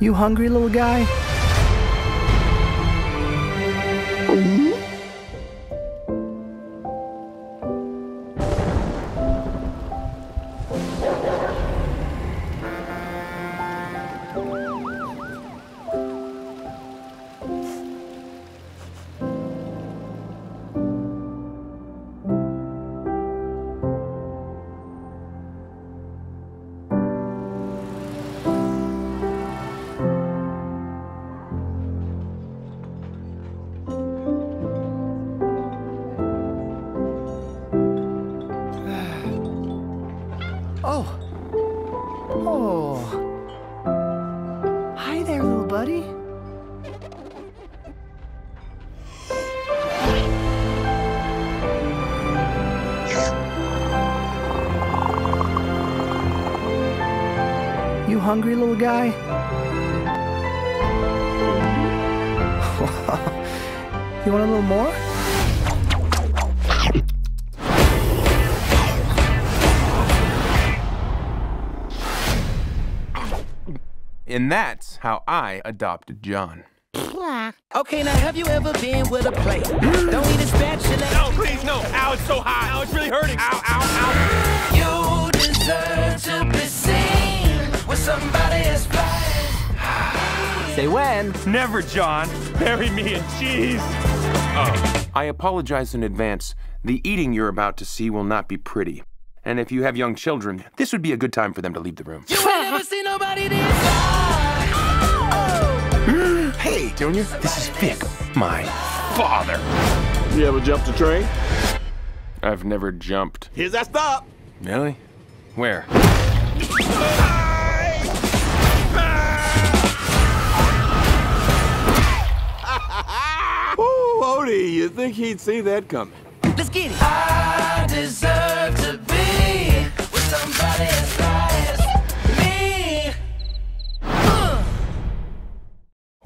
You hungry, little guy? Oh. Oh. Hi there, little buddy. You hungry, little guy? you want a little more? And that's how I adopted Jon. Okay, now have you ever been with a plate? Don't need a spatula. No, please, no. Ow, it's so hot. Ow, it's really hurting. Ow, ow, ow. You deserve to be seen with somebody as fly. Say when. Never, Jon. Bury me in cheese. Oh. I apologize in advance. The eating you're about to see will not be pretty. And if you have young children, this would be a good time for them to leave the room. You ain't ever seen nobody this fly. Hey, Junior, this is Vic, my father. You ever jumped a train? I've never jumped. Here's that stop. Really? Where? Ooh, Odie, you think he'd see that coming? Let's get it.